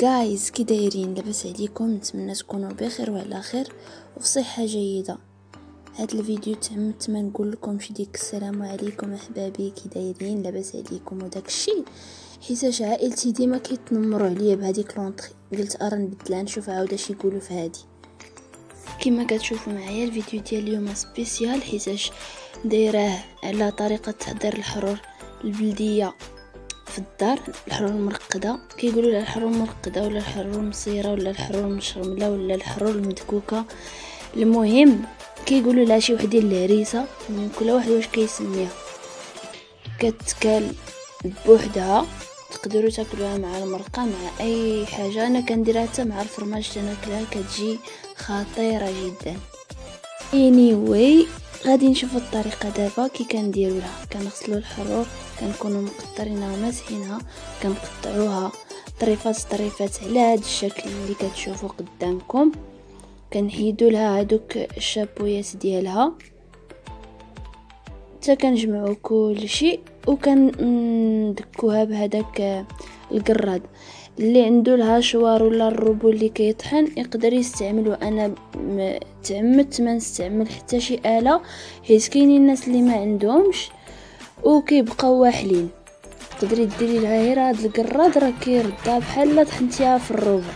جايز كي دايرين لاباس عليكم نتمنى تكونوا بخير وعلى خير وفي صحة جيدة. هاد الفيديو تعمدت ما نقول لكم ديك السلام عليكم أحبابي كي دايرين لاباس عليكم وداك الشيء حيتاش عائلتي ديما كيتنمروا عليا بهذيك l'entrée قلت أرا نبدلها نشوف عاود اش يقولوا في هادي. كما كتشوفوا معايا الفيديو ديال اليوم spécial حيتاش دايراه على طريقة تحضير الحرور البلدية. في الدار الحرور المرقدة. كيقولوا لها الحرور المرقدة ولا الحرور المصيرة ولا الحرور المشرملة ولا الحرور المدكوكة. المهم كيقولوا لها شي وحده الهريسه كل واحد واش كيسميها. كتكال بوحدها. تقدروا تاكلوها مع المرقة مع أي حاجة. أنا كنديرها حتى مع الفرماج تناكلها كتجي خطيرة جدا. Anyway غادي نشوفوا الطريقة دابا كي كنديروها. كنغسلوا الحرور كنكونوا مقطرينها وماسحينها كنقطعوها طريفات طريفات على هذا الشكل اللي كتشوفوا قدامكم. كنحيدوا لها هذوك الشابويات ديالها. حتى كنجمعوا كل شيء وكندكوها بهذاك القراد. اللي عنده الهاشوار ولا الروبو اللي كيطحن يقدر يستعملو أنا تعمدت ما نستعمل حتى شي آلة حيت كاينين الناس اللي ما عندهمش وكيبقاو واحلين. تقدري ديري لها غير هاد القراد راه كيردها بحال طحنتيها في الروبو.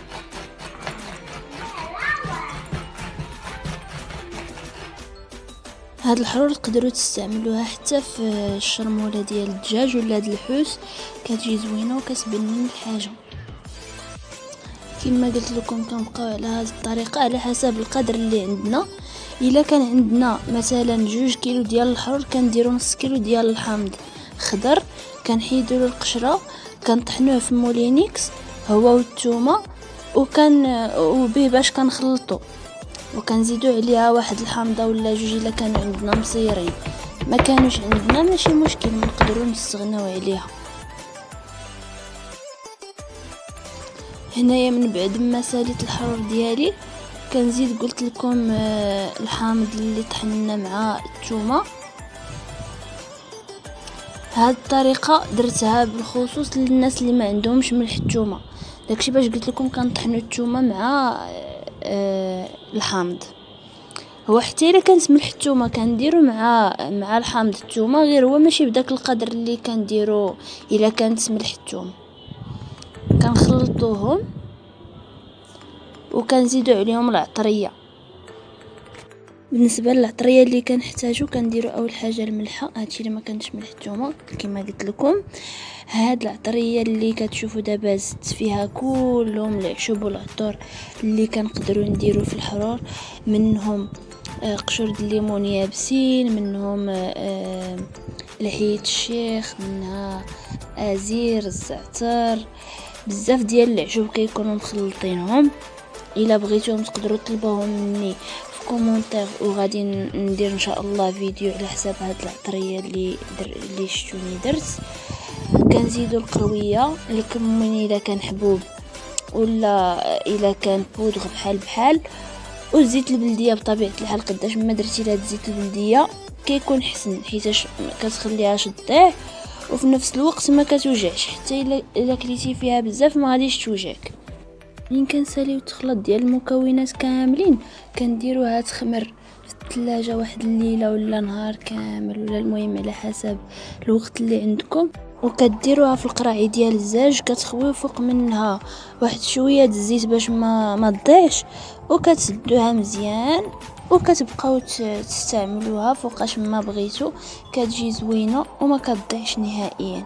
هاد الحرور تقدروا تستعملوها حتى في الشرمولة ديال الدجاج ولا هاد الحوس كتجي زوينة وكتبنن الحاجة. كما قلت لكم كنبقاو على هذه الطريقة على حسب القدر اللي عندنا. إلا كان عندنا مثلا جوج كيلو ديال الحرور كنديرو نص كيلو ديال الحامض خضر كنحيدو له القشرة كنطحنوه في مولينيكس هو والثومه وكان وبه باش كنخلطو. وكنزيدو عليها واحد الحامضة ولا جوج إلا كانوا عندنا مصيرين. ما كانوش عندنا ماشي مشكل نقدروا نستغناو عليها. هنايا من بعد ما ساليت الحرور ديالي كنزيد قلت لكم آه، الحامض اللي طحنا مع الثومه هاد الطريقة درتها بالخصوص للناس اللي ما عندهمش ملح الثومه داكشي باش قلت لكم كنطحنوا الثومه مع آه الحامض. هو حتى إلا كانت ملح الثومه كنديرو مع مع الحامض الثومه غير هو ماشي بداك القدر اللي كنديرو إلا كانت ملح الثوم كنخلطوهم وكنزيدو عليهم العطرية. بالنسبة للعطرية اللي كنحتاجو كنديرو أول حاجة الملحة. هادشي اللي ما كانش ملح الثومه كما قلت لكم. هاد العطرية اللي كتشوفوا دابا زدت فيها كلهم العشب والعطور اللي كنقدروا نديرو في الحرور. منهم آه، قشور الليمون يابسين منهم آه، لحية الشيخ منها ازير الزعتر. بزاف ديال العشب كيكونوا مخلطينهم إلا بغيتوهم تقدروا تطلبوهم مني في commentaire وغادي ندير إن شاء الله فيديو على حساب هاد العطرية اللي در اللي شفتوني درت. كنزيدو الكروية الكمون إلا كان حبوب ولا إلا كان بودغ بحال بحال. والزيت البلدية بطبيعة الحال قداش ما درتي لهاد الزيت البلدية كيكون حسن حيتاش كتخليهاش تضيع وفي نفس الوقت ما كتوجعش. حتى الا كليتي فيها بزاف ما غاديش توجعك. مين كنساليو التخلط ديال المكونات كاملين كنديروها تخمر في الثلاجه واحد الليلة ولا نهار كامل ولا المهم على حسب الوقت اللي عندكم. وكديروها في القراعي ديال الزاج كتخويو فوق منها واحد شوية الزيت باش ما ما تضيعش. وكتسدوها مزيان. وكتبقاو تستعملوها فوقاش ما بغيتو كتجي زوينة وما كتضيعش نهائيا.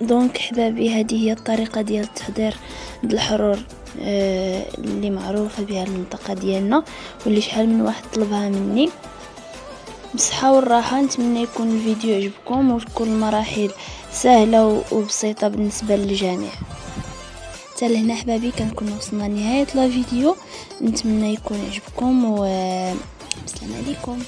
دونك حبابي هذه هي الطريقة ديال تحضير الحرور آه اللي معروفة بها المنطقة ديالنا واللي شحال من واحد طلبها مني. بصحة والراحة نتمنى يكون الفيديو عجبكم وتكون المراحل سهلة وبسيطة بالنسبة للجميع. حتى لهنا أحبابي كنكون وصلنا لنهاية لا فيديو. نتمنى يكون عجبكم و السلام عليكم.